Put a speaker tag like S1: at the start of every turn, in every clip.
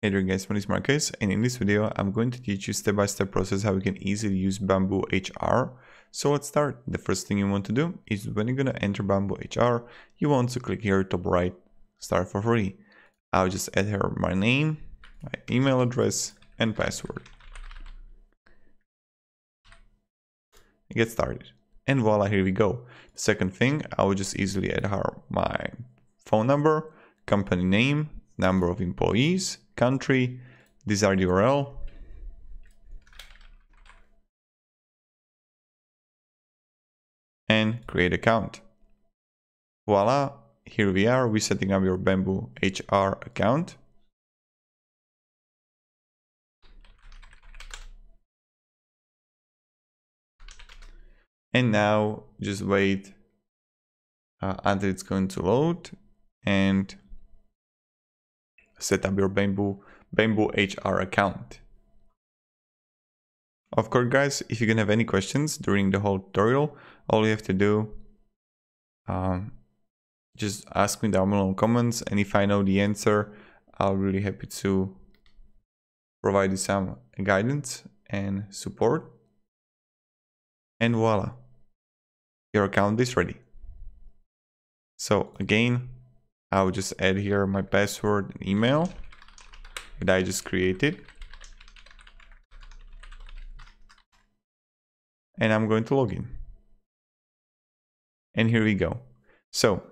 S1: Hey there guys, is Marcus and in this video I'm going to teach you step-by-step -step process how you can easily use Bamboo HR. So let's start. The first thing you want to do is when you're going to enter Bamboo HR, you want to click here top right, start for free. I'll just add here my name, my email address and password. Get started. And voila, here we go. The second thing, I will just easily add here my phone number, company name, number of employees, country, desired URL. And create account. Voila, here we are, we're setting up your Bamboo HR account. And now just wait uh, until it's going to load and set up your Bamboo, Bamboo HR account. Of course guys, if you can have any questions during the whole tutorial, all you have to do, um, just ask me down below in comments and if I know the answer, I'll really happy to provide you some guidance and support. And voila, your account is ready. So again, I'll just add here my password and email that I just created. And I'm going to log in. And here we go. So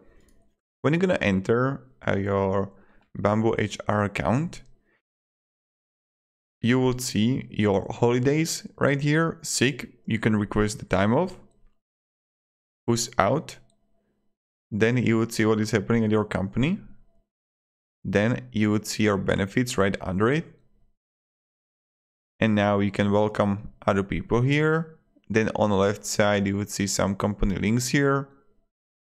S1: when you're going to enter uh, your Bamboo HR account, you will see your holidays right here. Sick, you can request the time off. Who's out, then you would see what is happening at your company. Then you would see your benefits right under it. And now you can welcome other people here. Then on the left side, you would see some company links here,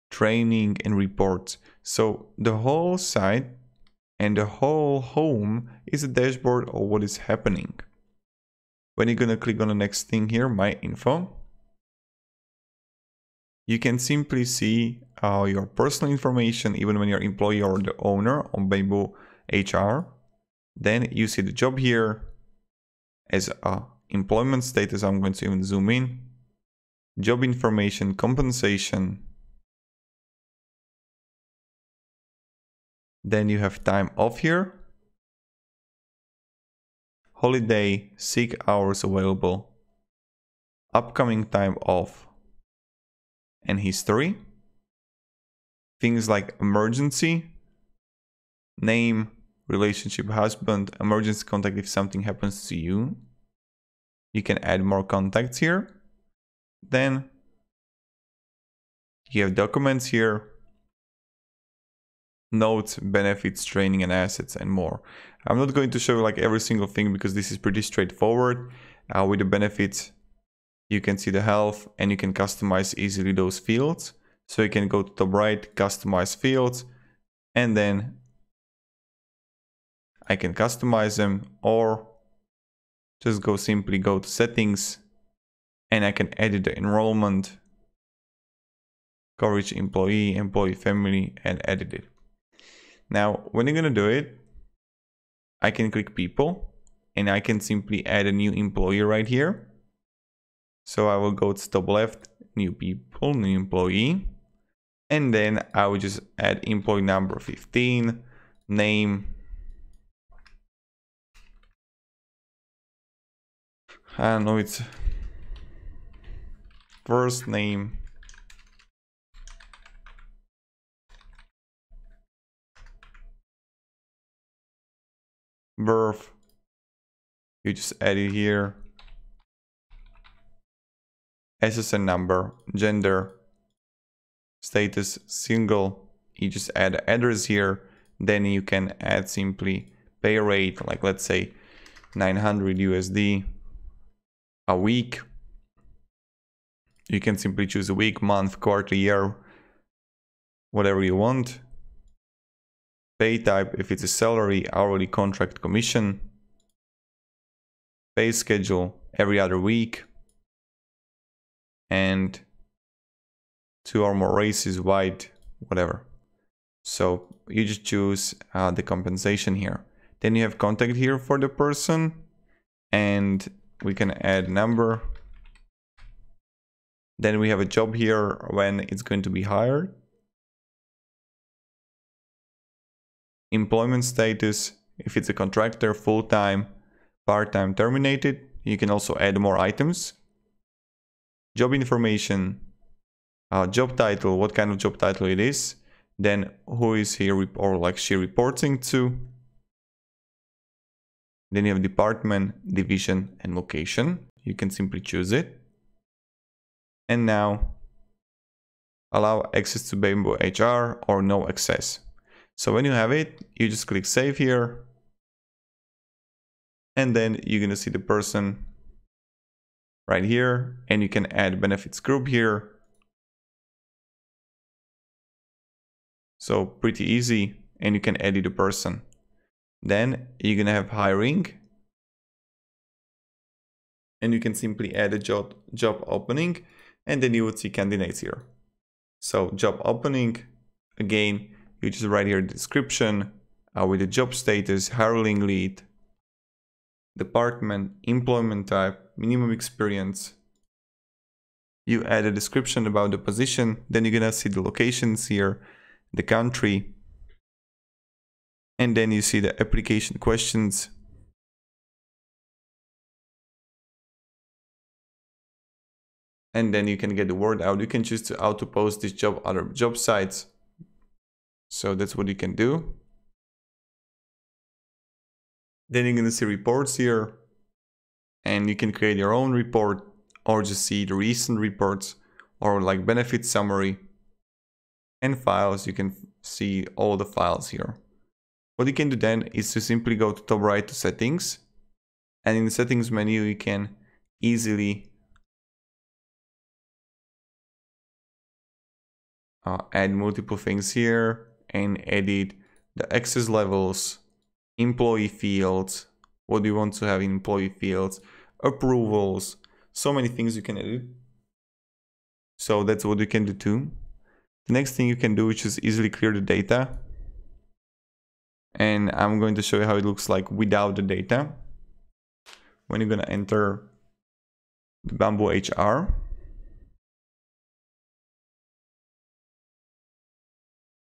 S1: training and reports. So the whole site and the whole home is a dashboard of what is happening. When you're gonna click on the next thing here, my info, you can simply see uh, your personal information even when you're employee or the owner on Bamboo HR. Then you see the job here as a employment status. I'm going to even zoom in. Job information, compensation. Then you have time off here. Holiday, sick hours available. Upcoming time off and history. Things like emergency, name, relationship, husband, emergency contact if something happens to you. You can add more contacts here. Then you have documents here, notes, benefits, training and assets and more. I'm not going to show like every single thing because this is pretty straightforward. Uh, with the benefits, you can see the health and you can customize easily those fields. So you can go to top right, customize fields, and then I can customize them or just go simply go to settings and I can edit the enrollment, coverage employee, employee family and edit it. Now, when you're gonna do it, I can click people and I can simply add a new employee right here. So I will go to top left, new people, new employee. And then I will just add employee number 15, name. I don't know, it's first name. Birth. You just add it here. SSN number, gender, status single. You just add address here. Then you can add simply pay rate, like let's say 900 USD a week. You can simply choose a week, month, quarter, year, whatever you want. Pay type, if it's a salary, hourly contract commission. Pay schedule every other week and two or more races, white, whatever. So you just choose uh, the compensation here. Then you have contact here for the person and we can add number. Then we have a job here when it's going to be hired. Employment status, if it's a contractor, full-time, part-time, terminated. You can also add more items. Job information, uh, job title, what kind of job title it is. Then who is he or like she reporting to. Then you have department, division, and location. You can simply choose it. And now allow access to Bamboo HR or no access. So when you have it, you just click save here. And then you're gonna see the person right here. And you can add benefits group here. So pretty easy and you can edit a person. Then you're gonna have hiring. And you can simply add a job, job opening and then you would see candidates here. So job opening, again, you just write here description uh, with the job status, hiring lead, department, employment type, minimum experience. You add a description about the position, then you're gonna see the locations here, the country, and then you see the application questions. And then you can get the word out. You can choose to auto post this job other job sites. So that's what you can do. Then you're gonna see reports here and you can create your own report or just see the recent reports or like benefit summary and files. You can see all the files here. What you can do then is to simply go to top right to settings and in the settings menu you can easily uh, add multiple things here and edit the access levels, employee fields, what do you want to have in employee fields, approvals, so many things you can edit. So that's what you can do too. The next thing you can do which is easily clear the data and I'm going to show you how it looks like without the data. When you're going to enter the Bamboo HR.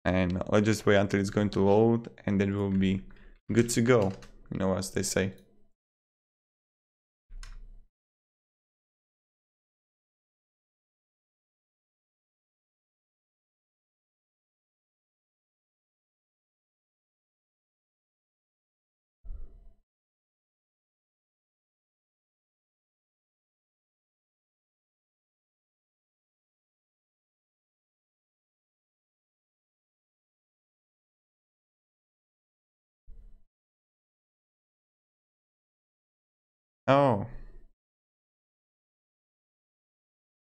S1: And let's just wait until it's going to load and then we'll be good to go, you know, as they say. Oh.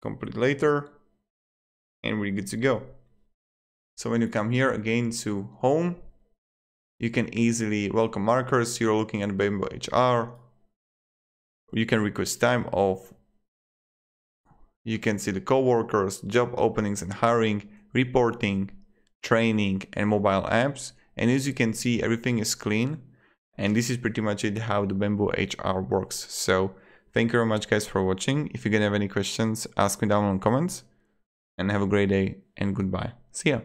S1: Complete later. And we're good to go. So when you come here again to home, you can easily welcome Marcus. You're looking at Bamboo HR. You can request time off. You can see the co-workers, job openings and hiring, reporting, training and mobile apps. And as you can see, everything is clean. And this is pretty much it how the Bamboo HR works. So thank you very much guys for watching. If you're gonna have any questions, ask me down in the comments. And have a great day and goodbye. See ya.